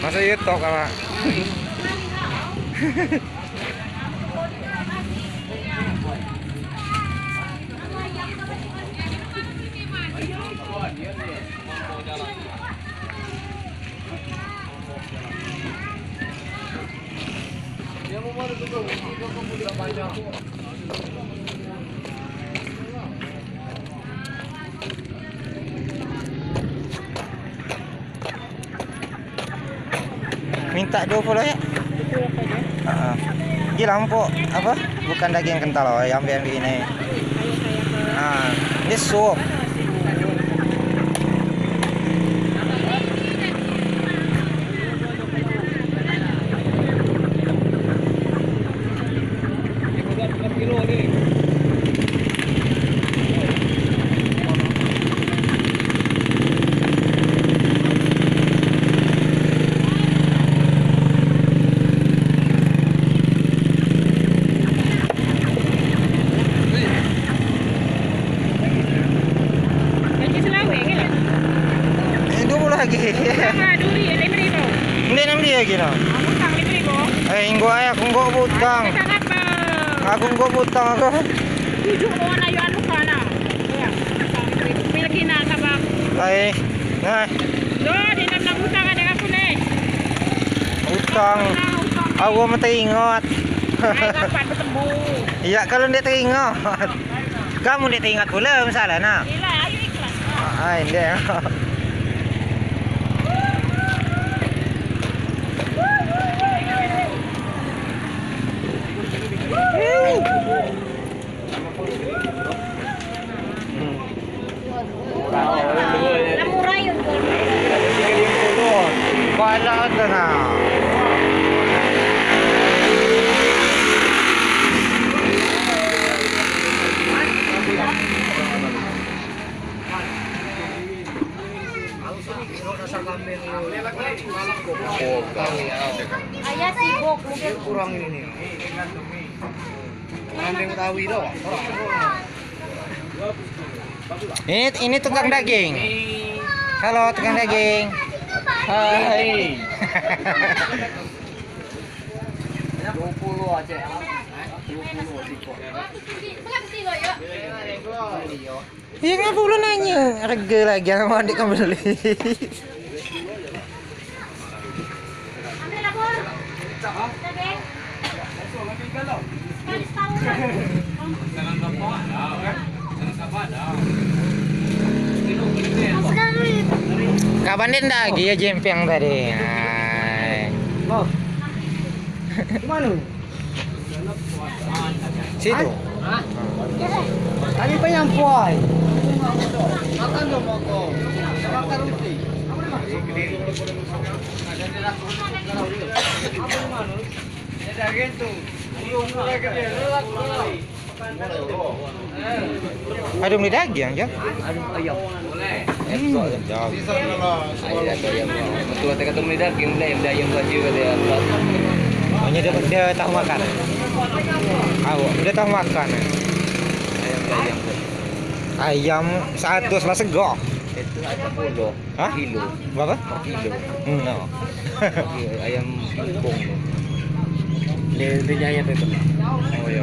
Masuk YouTube apa? Minta 20 ya? Uh, gila empuk apa? Bukan daging kental loh, yang ambil ini. Ah, ini sup. Gaji selawe ke lah. Ini 20 lagi. Berapa duri ya lima ribu. Ini enam dia gini. Aku tang lima ribu. Eh, inggo nggo butang. Sangat apa? Aku nggo butang aku. Tujuh mau na yuan mo kana. Ya. Pilih na kabak. Eh, nah, Do, di nam na utang ada aku nih. utang. Utang, utang. Mah teringat. Ay, kapan bertemu? Iya, kalau dia teringat. Kamu dia teringat pula masalah nak. Gila, ayo ikhlas. Ah, ini. Na murah yun. Ayah sibuk. Mungkin kurang ini tawi doh. Ini ini tukang daging. Halo tukang daging. Hai. 20 aja. 20 Ya ngapa lu nanya harga lagi sama adik kamu beli. Ambil lapor. Kapan dia lagi ya jempeng tadi? Hai. Mau. Gimana? Situ. Tadi penyampuai. Makan dong moko. Makan ruti. Ada beli daging ya? Aduh ayam. Hmm, jauh. Ada ayam. Betul kata kata mereka daging lah yang ayam baju kata ya. Hanya dia, dia tahu makan. Tahu, dia tahu makan. Ayam ayam. Ayam satu selah segok. Itu ayam puluh. Hah? Kilo. Berapa? Kilo. Hmm, no. Ayam kampung. Dia dia ayam itu. Oh ya.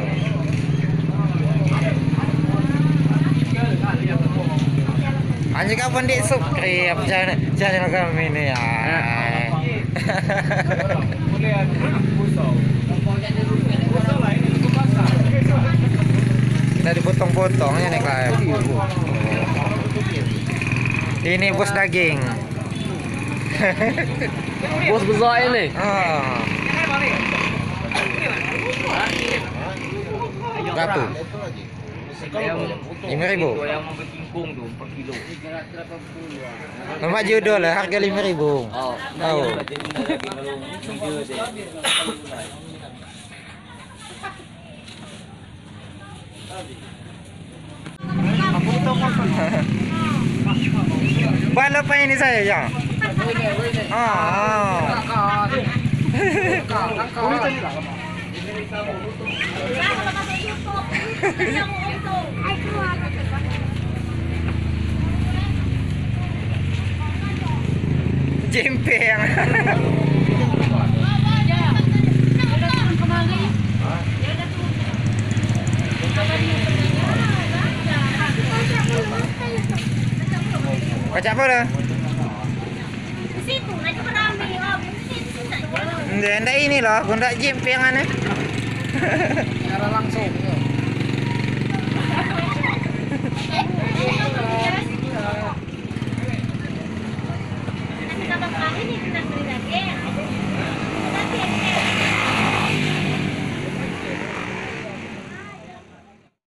Anjir kapan dia subscribe channel channel kami ini ya. Kita dipotong-potong ya nih Kak. Ini bos daging. Bos besar ini. Oh. Berapa? Lima ribu. Ayam berkingkung tu per kilo. Judul lah harga lima ribu. Oh, Tahu. Bala pa ini saya ya. Ah. Kalau yang Kacang apa dah? Nggak, nggak ini loh, jempe yang aneh. secara langsung Nanti ini